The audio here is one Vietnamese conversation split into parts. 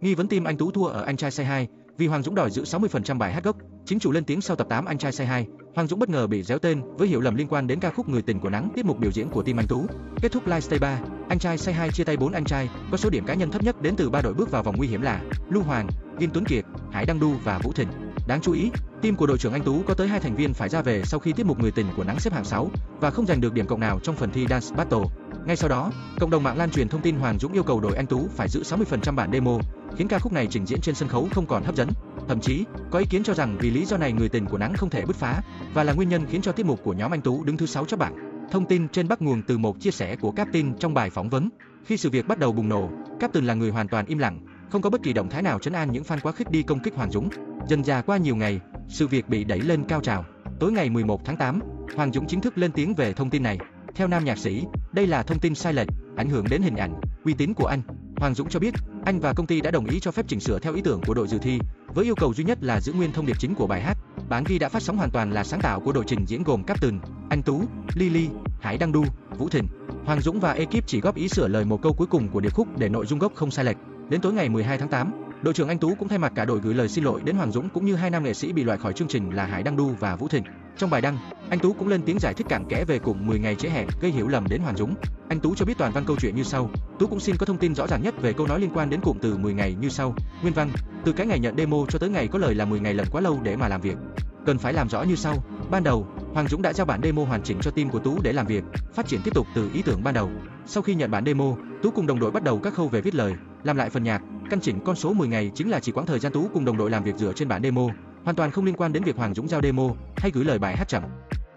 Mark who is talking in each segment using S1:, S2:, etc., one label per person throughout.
S1: Nghi vấn team anh Tú thua ở Anh trai say 2 vì Hoàng Dũng đòi giữ 60% bài hát gốc. Chính chủ lên tiếng sau tập 8 Anh trai say 2, Hoàng Dũng bất ngờ bị réo tên với hiểu lầm liên quan đến ca khúc Người tình của nắng, tiết mục biểu diễn của team anh Tú. Kết thúc live stay 3, Anh trai say 2 chia tay 4 anh trai, có số điểm cá nhân thấp nhất đến từ ba đội bước vào vòng nguy hiểm là Lưu Hoàng, Kim Tuấn Kiệt, Hải Đăng Du và Vũ Thịnh. Đáng chú ý, team của đội trưởng Anh Tú có tới hai thành viên phải ra về sau khi tiết mục Người tình của nắng xếp hạng 6 và không giành được điểm cộng nào trong phần thi Dance Battle. Ngay sau đó, cộng đồng mạng lan truyền thông tin Hoàng Dũng yêu cầu đội Anh Tú phải giữ 60% bản demo, khiến ca khúc này trình diễn trên sân khấu không còn hấp dẫn. Thậm chí, có ý kiến cho rằng vì lý do này người tình của nắng không thể bứt phá và là nguyên nhân khiến cho tiết mục của nhóm Anh Tú đứng thứ 6 cho bảng. Thông tin trên bắt nguồn từ một chia sẻ của Captain trong bài phỏng vấn. Khi sự việc bắt đầu bùng nổ, Captain là người hoàn toàn im lặng, không có bất kỳ động thái nào trấn an những fan quá khích đi công kích Hoàng Dũng. Dần dà qua nhiều ngày, sự việc bị đẩy lên cao trào. Tối ngày 11 tháng 8, Hoàng Dũng chính thức lên tiếng về thông tin này. Theo nam nhạc sĩ, đây là thông tin sai lệch, ảnh hưởng đến hình ảnh, uy tín của anh. Hoàng Dũng cho biết, anh và công ty đã đồng ý cho phép chỉnh sửa theo ý tưởng của đội dự thi, với yêu cầu duy nhất là giữ nguyên thông điệp chính của bài hát. Bản ghi đã phát sóng hoàn toàn là sáng tạo của đội trình diễn gồm Captain, Anh Tú, Lily, Hải Đăng Du, Vũ Thịnh. Hoàng Dũng và ekip chỉ góp ý sửa lời một câu cuối cùng của điệp khúc để nội dung gốc không sai lệch. Đến tối ngày 12 tháng 8, đội trưởng Anh Tú cũng thay mặt cả đội gửi lời xin lỗi đến Hoàng Dũng cũng như hai nam nghệ sĩ bị loại khỏi chương trình là Hải Đăng Du và Vũ Thịnh. Trong bài đăng, anh Tú cũng lên tiếng giải thích cặn kẽ về cùng 10 ngày trễ hẹn gây hiểu lầm đến Hoàng Dũng. Anh Tú cho biết toàn văn câu chuyện như sau. Tú cũng xin có thông tin rõ ràng nhất về câu nói liên quan đến cụm từ 10 ngày như sau. Nguyên văn, từ cái ngày nhận demo cho tới ngày có lời là 10 ngày lần quá lâu để mà làm việc. Cần phải làm rõ như sau. Ban đầu, Hoàng Dũng đã giao bản demo hoàn chỉnh cho team của Tú để làm việc, phát triển tiếp tục từ ý tưởng ban đầu. Sau khi nhận bản demo, Tú cùng đồng đội bắt đầu các khâu về viết lời, làm lại phần nhạc, căn chỉnh con số 10 ngày chính là chỉ quãng thời gian Tú cùng đồng đội làm việc dựa trên bản demo, hoàn toàn không liên quan đến việc Hoàng Dũng giao demo hay gửi lời bài hát chậm.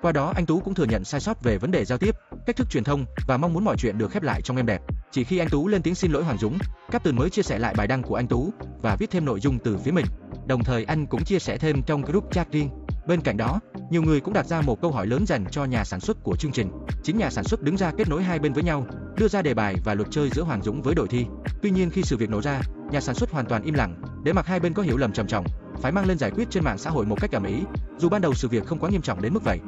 S1: Qua đó anh Tú cũng thừa nhận sai sót về vấn đề giao tiếp, cách thức truyền thông và mong muốn mọi chuyện được khép lại trong em đẹp. Chỉ khi anh Tú lên tiếng xin lỗi Hoàng Dũng, Captain mới chia sẻ lại bài đăng của anh Tú và viết thêm nội dung từ phía mình. Đồng thời anh cũng chia sẻ thêm trong group chat riêng. Bên cạnh đó, nhiều người cũng đặt ra một câu hỏi lớn dành cho nhà sản xuất của chương trình. Chính nhà sản xuất đứng ra kết nối hai bên với nhau, đưa ra đề bài và luật chơi giữa Hoàng Dũng với đội thi. Tuy nhiên khi sự việc nổ ra, nhà sản xuất hoàn toàn im lặng, để mặc hai bên có hiểu lầm trầm trọng, phải mang lên giải quyết trên mạng xã hội một cách ầm ĩ, dù ban đầu sự việc không quá nghiêm trọng đến mức vậy.